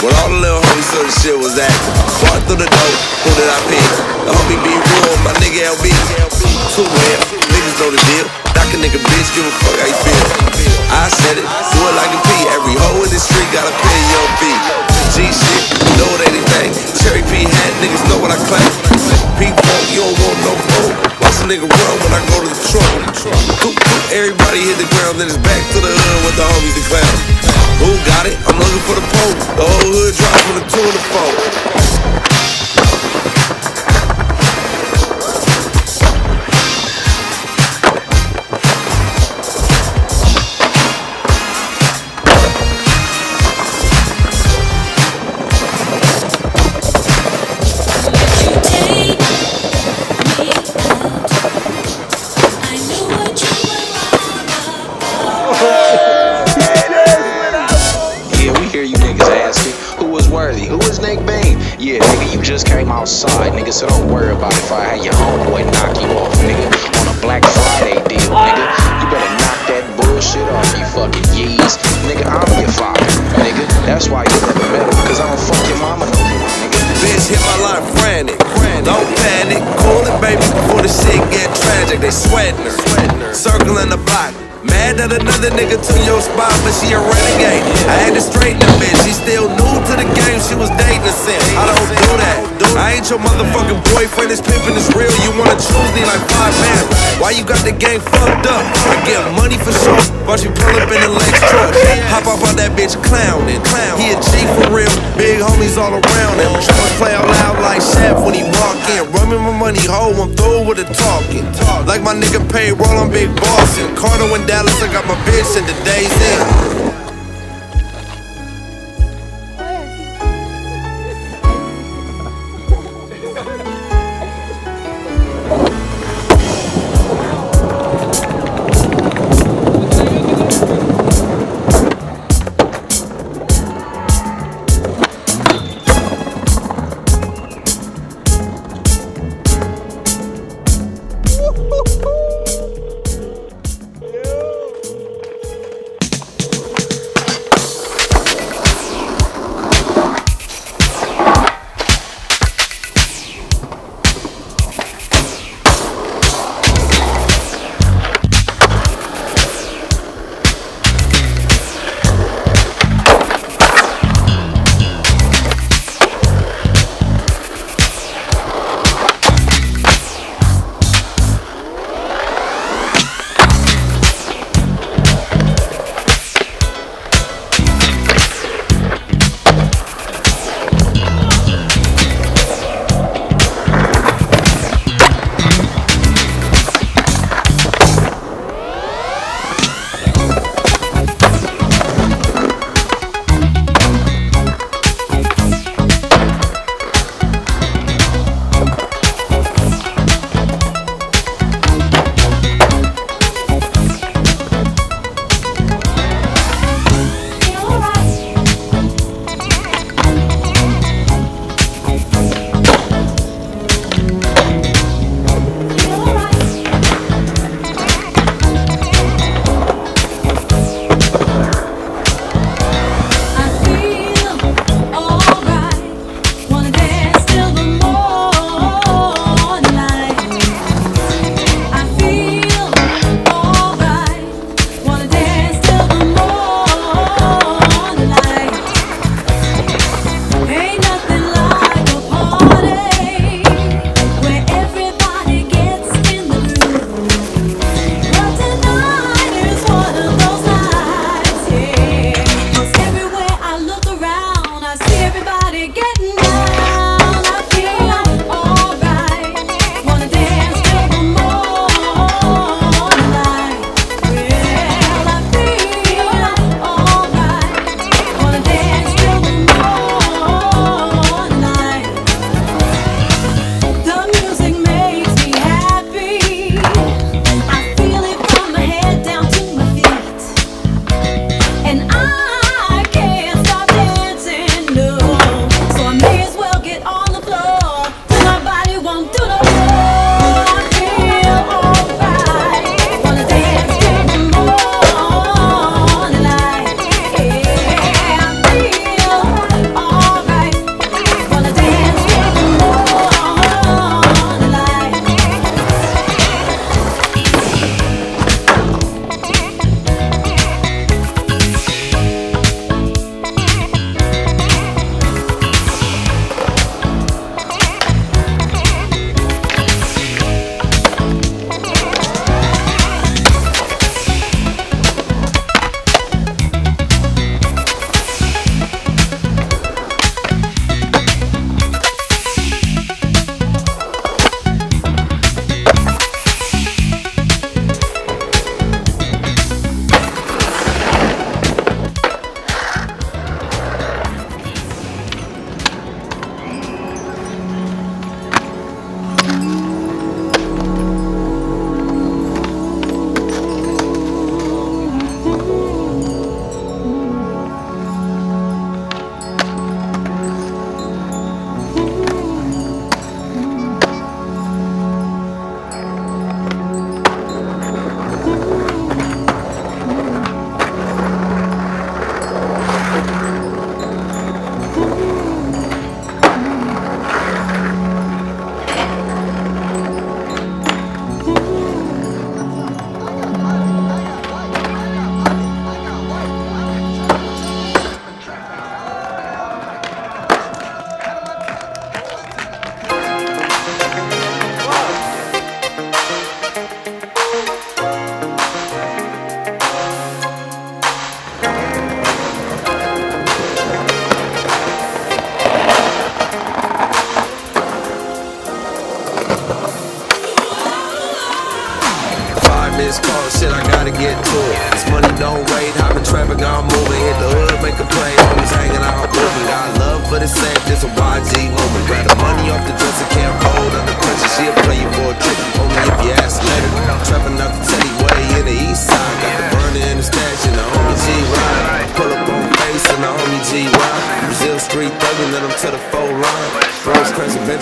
With all the little homies, so the shit was active. Walked through the door, who did I pick? The homie B Rule, my nigga LB. Too well, niggas know the deal. Knock a nigga bitch, give a fuck how you feel. I said it, do it like a P. Every hoe in the street gotta pay your fee. G shit, know it anything. Cherry P hat, niggas know what I claim. P funk, you don't want no phone. Watch a nigga run when I go to the trunk. Everybody hit the ground, then it's back to the hood with the homies and clowns. Who got it? I'm looking for the pole. Off, you fucking yeez. Nigga, I'm your father, nigga. That's why you never met him, cause I don't fuck your mama no more, nigga. Bitch hit my line frantic. Don't panic, cool it, baby, before the shit get tragic. They sweating her, circling the block. Mad that another nigga took your spot, but she a renegade. I had to straighten the bitch. She still new to the game. She was dating a sin. I don't do that. I ain't your motherfucking boyfriend. This pimpin' is real. You wanna choose me like five man. Why you got the game fucked up? I get money for sure. Watch you pull up in the Lex truck. Hop up on that bitch clownin'. He a G for real. Big homies all around him. Tryna play out loud like Chef when he money, ho. I'm through with the talking. Like my nigga payroll, I'm big bossin'. Carter in Dallas, I got my bitch in the days in.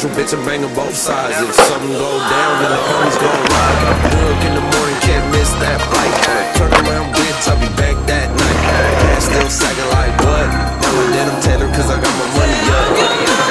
hustle, bitch, I'm banging both sides. If something go down, then the homies gon' rock. Work in the morning, can't miss that flight. Turn around, bitch, I'll be back that night. Ass still sagging like what? Knowing that I'm tailored, cause I got my money up.